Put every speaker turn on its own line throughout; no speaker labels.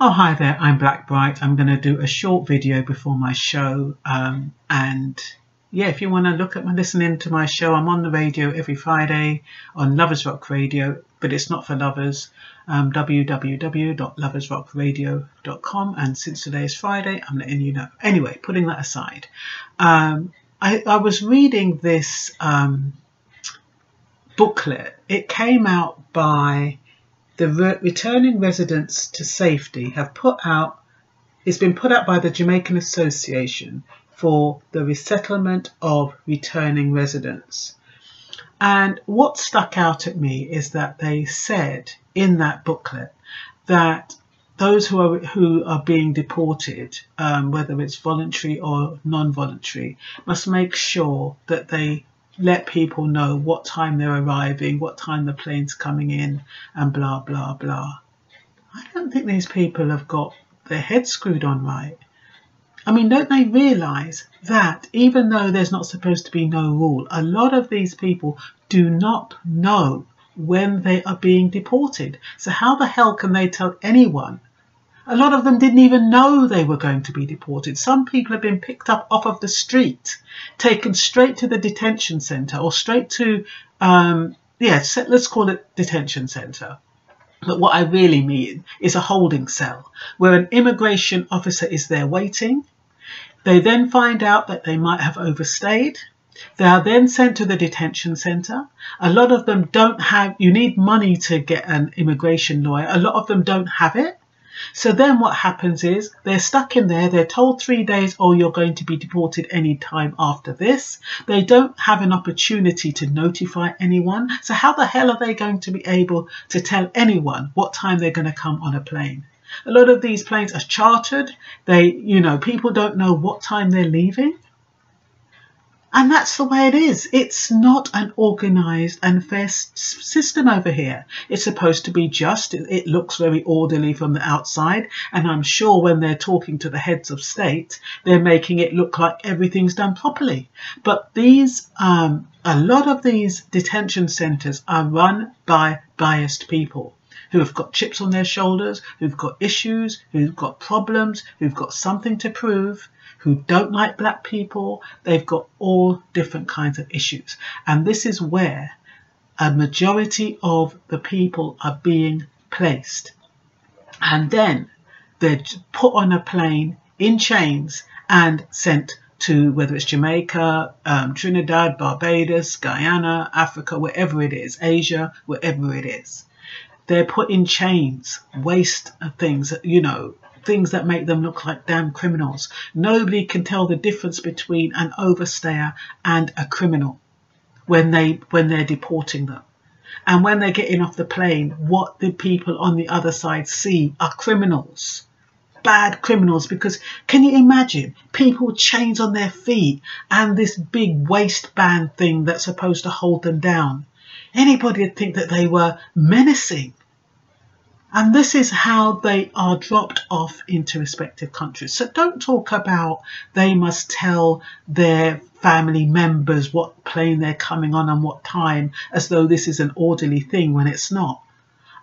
Oh, hi there, I'm Blackbright. I'm going to do a short video before my show. Um, and yeah, if you want to look at my listening to my show, I'm on the radio every Friday on Lovers Rock Radio, but it's not for lovers. Um, www.loversrockradio.com. And since today is Friday, I'm letting you know. Anyway, putting that aside, um, I, I, was reading this um, booklet. It came out by the re returning residents to safety have put out, it's been put out by the Jamaican Association for the resettlement of returning residents. And what stuck out at me is that they said in that booklet that those who are who are being deported, um, whether it's voluntary or non-voluntary, must make sure that they let people know what time they're arriving, what time the plane's coming in, and blah, blah, blah. I don't think these people have got their heads screwed on right. I mean, don't they realise that even though there's not supposed to be no rule, a lot of these people do not know when they are being deported. So how the hell can they tell anyone a lot of them didn't even know they were going to be deported. Some people have been picked up off of the street, taken straight to the detention centre or straight to, um, yeah, let's call it detention centre. But what I really mean is a holding cell where an immigration officer is there waiting. They then find out that they might have overstayed. They are then sent to the detention centre. A lot of them don't have, you need money to get an immigration lawyer. A lot of them don't have it. So then what happens is they're stuck in there. They're told three days, oh, you're going to be deported any time after this. They don't have an opportunity to notify anyone. So how the hell are they going to be able to tell anyone what time they're going to come on a plane? A lot of these planes are chartered. They, you know, people don't know what time they're leaving. And that's the way it is. It's not an organised and fair system over here. It's supposed to be just. It looks very orderly from the outside. And I'm sure when they're talking to the heads of state, they're making it look like everything's done properly. But these, um, a lot of these detention centres are run by biased people who have got chips on their shoulders, who've got issues, who've got problems, who've got something to prove who don't like black people. They've got all different kinds of issues. And this is where a majority of the people are being placed. And then they're put on a plane in chains and sent to whether it's Jamaica, um, Trinidad, Barbados, Guyana, Africa, wherever it is, Asia, wherever it is. They're put in chains, waste of things, you know, things that make them look like damn criminals. Nobody can tell the difference between an overstayer and a criminal when they when they're deporting them. And when they're getting off the plane, what the people on the other side see are criminals. Bad criminals, because can you imagine people chains on their feet and this big waistband thing that's supposed to hold them down? Anybody would think that they were menacing. And this is how they are dropped off into respective countries. So don't talk about they must tell their family members what plane they're coming on and what time as though this is an orderly thing when it's not.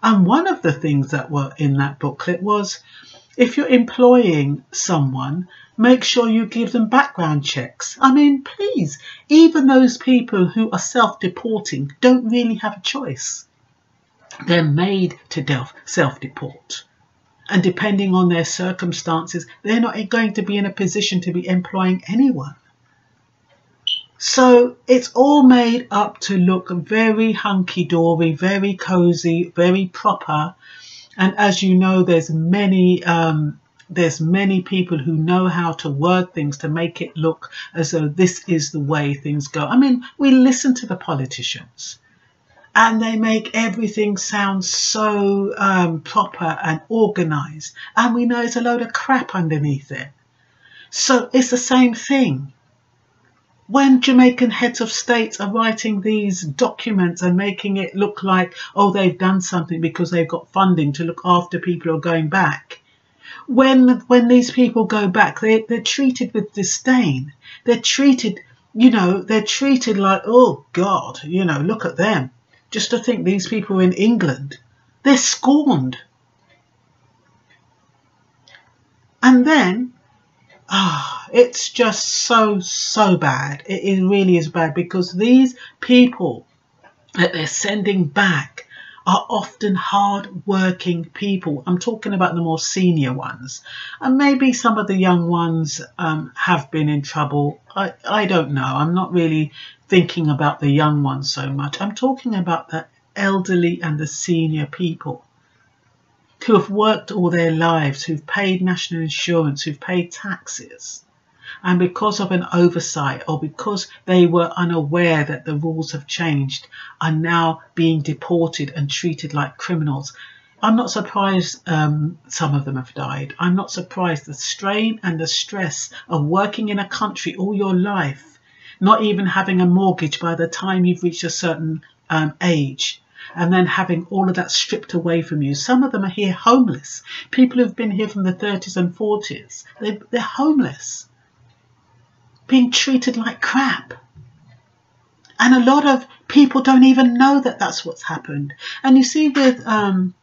And one of the things that were in that booklet was if you're employing someone, make sure you give them background checks. I mean, please, even those people who are self deporting don't really have a choice. They're made to self-deport. And depending on their circumstances, they're not going to be in a position to be employing anyone. So it's all made up to look very hunky-dory, very cozy, very proper. And as you know, there's many um, there's many people who know how to word things to make it look as though this is the way things go. I mean, we listen to the politicians and they make everything sound so um, proper and organized and we know it's a load of crap underneath it so it's the same thing when Jamaican heads of states are writing these documents and making it look like, oh, they've done something because they've got funding to look after people who are going back. When when these people go back, they, they're treated with disdain. They're treated, you know, they're treated like, oh God, you know, look at them. Just to think these people in England, they're scorned. And then, ah, oh, it's just so, so bad. It, it really is bad because these people that they're sending back are often hard working people. I'm talking about the more senior ones. And maybe some of the young ones um, have been in trouble. I, I don't know. I'm not really thinking about the young ones so much. I'm talking about the elderly and the senior people who have worked all their lives, who've paid national insurance, who've paid taxes. And because of an oversight or because they were unaware that the rules have changed, are now being deported and treated like criminals. I'm not surprised um, some of them have died. I'm not surprised the strain and the stress of working in a country all your life, not even having a mortgage by the time you've reached a certain um, age, and then having all of that stripped away from you. Some of them are here homeless. People who've been here from the 30s and 40s, they, they're homeless, being treated like crap. And a lot of people don't even know that that's what's happened. And you see with um,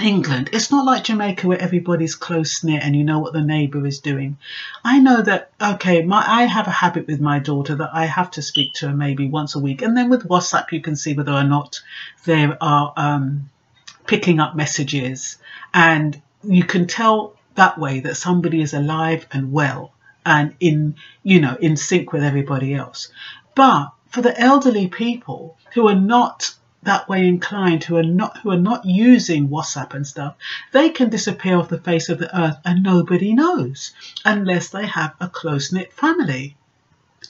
England, it's not like Jamaica where everybody's close knit and you know what the neighbour is doing. I know that okay, my I have a habit with my daughter that I have to speak to her maybe once a week, and then with WhatsApp you can see whether or not there are um, picking up messages, and you can tell that way that somebody is alive and well and in you know in sync with everybody else. But for the elderly people who are not that way inclined who are not who are not using WhatsApp and stuff, they can disappear off the face of the earth and nobody knows unless they have a close knit family.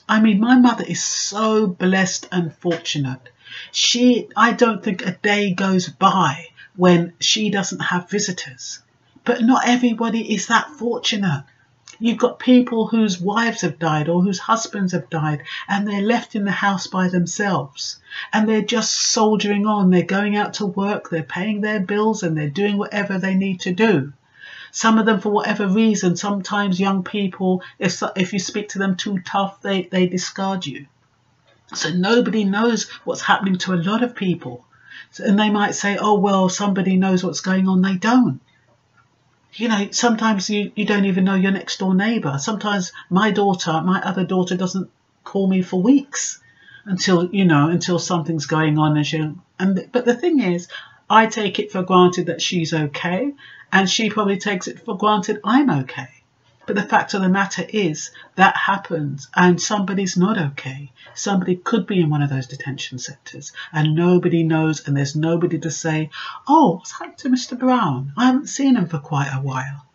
I mean, my mother is so blessed and fortunate. She, I don't think a day goes by when she doesn't have visitors. But not everybody is that fortunate. You've got people whose wives have died or whose husbands have died and they're left in the house by themselves and they're just soldiering on. They're going out to work, they're paying their bills and they're doing whatever they need to do. Some of them, for whatever reason, sometimes young people, if, if you speak to them too tough, they, they discard you. So nobody knows what's happening to a lot of people. And they might say, oh, well, somebody knows what's going on. They don't you know, sometimes you, you don't even know your next door neighbour. Sometimes my daughter, my other daughter, doesn't call me for weeks until you know until something's going on and she and but the thing is I take it for granted that she's okay and she probably takes it for granted I'm okay but the fact of the matter is that happens and somebody's not okay. Somebody could be in one of those detention centres and nobody knows and there's nobody to say, oh, what's happened to Mr. Brown? I haven't seen him for quite a while.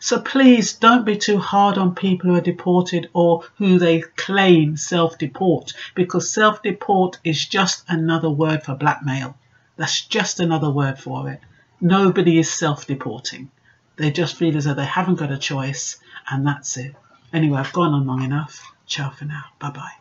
So please don't be too hard on people who are deported or who they claim self-deport because self-deport is just another word for blackmail. That's just another word for it. Nobody is self-deporting. They just feel as though they haven't got a choice and that's it. Anyway, I've gone on long enough. Ciao for now. Bye bye.